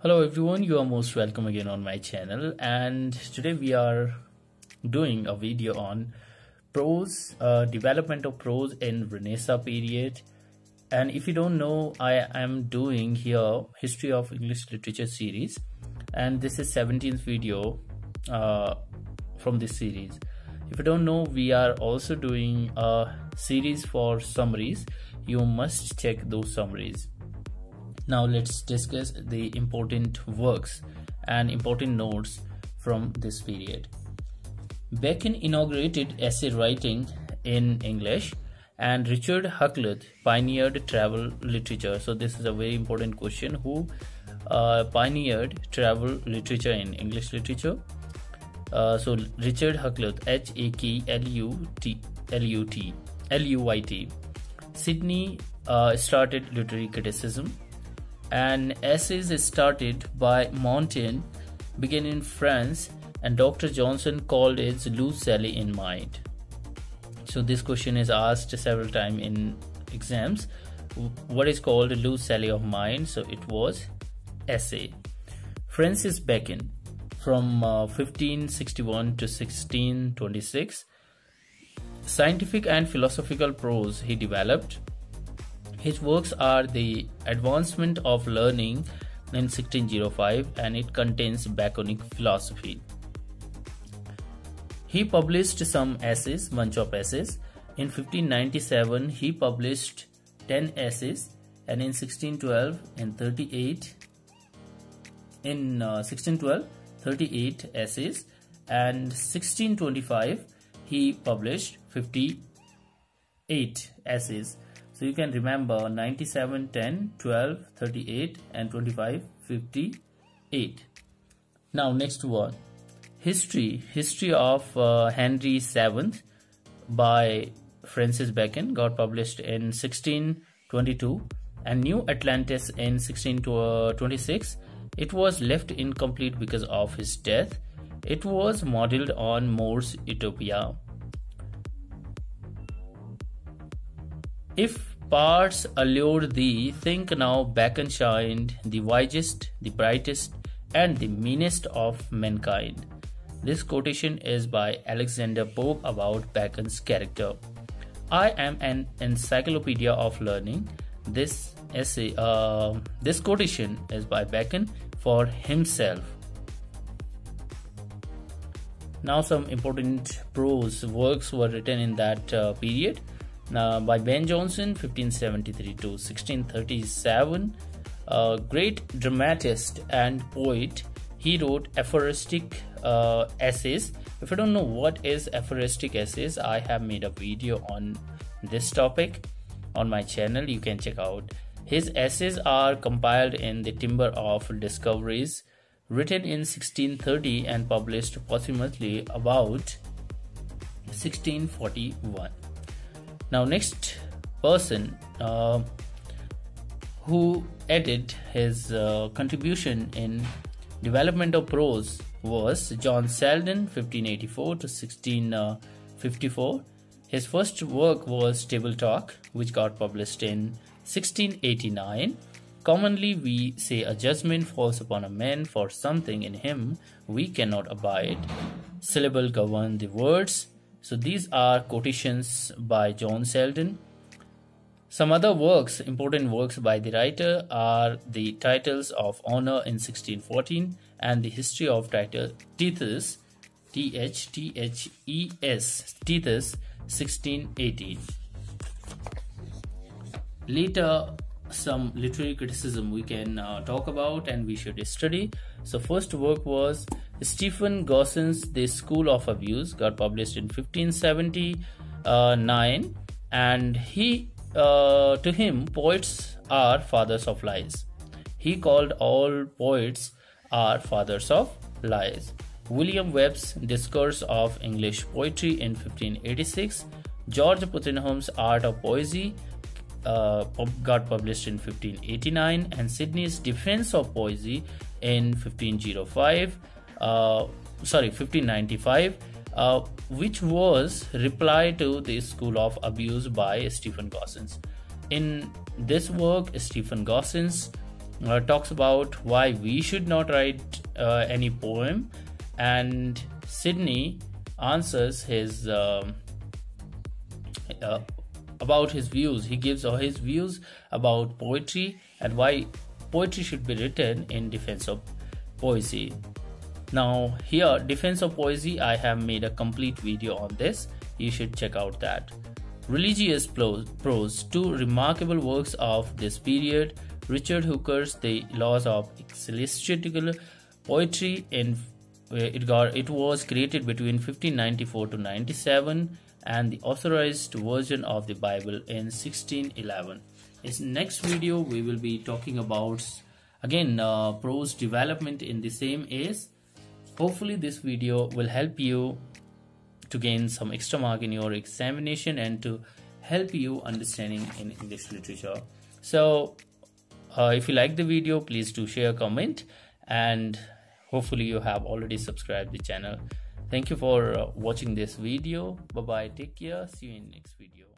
Hello everyone, you are most welcome again on my channel. And today we are doing a video on prose, uh, development of prose in Renaissance period. And if you don't know I am doing here history of English literature series. And this is 17th video uh, from this series. If you don't know we are also doing a series for summaries. You must check those summaries now let's discuss the important works and important notes from this period. Bacon inaugurated essay writing in English and Richard Hakluyt pioneered travel literature. So this is a very important question. Who uh, pioneered travel literature in English literature? Uh, so Richard Hakluyt, H-A-K-L-U-T, L-U-T, L-U-Y-T. Sidney uh, started literary criticism and essays started by Montaigne began in France and Dr. Johnson called it loose Sally in mind. So this question is asked several times in exams. What is called loose Sally of mind? So it was essay. Francis Bacon from uh, 1561 to 1626. Scientific and philosophical prose he developed his works are The Advancement of Learning in 1605 and it contains Baconic philosophy. He published some essays, bunch of essays. In 1597, he published 10 essays and in 1612 and 38 in uh, 1612 38 essays and 1625 he published 58 essays so you can remember 97, 10, 12, 38 and 25, 58. Now next one. History. History of uh, Henry VII by Francis Bacon got published in 1622 and New Atlantis in 1626. It was left incomplete because of his death. It was modeled on More's Utopia. If parts allure thee, think now Bacon shined, the wisest, the brightest, and the meanest of mankind. This quotation is by Alexander Pope about Bacon's character. I am an encyclopedia of learning. This essay, uh, this quotation is by Bacon for himself. Now, some important prose works were written in that uh, period uh, by Ben Jonson 1573 to 1637 a great dramatist and poet he wrote aphoristic uh, essays. If you don't know what is aphoristic essays i have made a video on this topic on my channel. You can check out. His essays are compiled in the timber of discoveries written in 1630 and published posthumously about 1641 now next person uh, who added his uh, contribution in development of prose was John Selden 1584 to 1654 his first work was Table Talk which got published in 1689 commonly we say a judgment falls upon a man for something in him we cannot abide. Syllable govern the words so these are quotations by John Selden. Some other works, important works by the writer, are the Titles of Honor in 1614 and the History of Title Tithes, T H T H E S, Tithes 1618. Later, some literary criticism we can uh, talk about and we should study. So, first work was Stephen Gosson's The School of Abuse got published in 1579 and he uh, to him poets are fathers of lies. He called all poets are fathers of lies. William Webbe's Discourse of English Poetry in 1586, George Puttenham's Art of Poesy uh, got published in 1589, and Sidney's Defense of Poesy in 1505 uh, sorry 1595 uh, which was reply to the school of abuse by stephen gossons in this work stephen gossons uh, talks about why we should not write uh, any poem, and Sidney answers his um, uh, about his views. He gives his views about poetry and why poetry should be written in defense of poesy. Now, here, defense of poesy, I have made a complete video on this. You should check out that. Religious prose, two remarkable works of this period. Richard Hooker's The Laws of Ecclesiastical Polity in it got it was created between 1594 to 97 and the authorized version of the Bible in 1611. In next video we will be talking about again uh, prose development in the same age. Hopefully this video will help you to gain some extra mark in your examination and to help you understanding in English literature. So uh, if you like the video please do share comment and hopefully you have already subscribed the channel. Thank you for uh, watching this video. Bye bye take care. See you in next video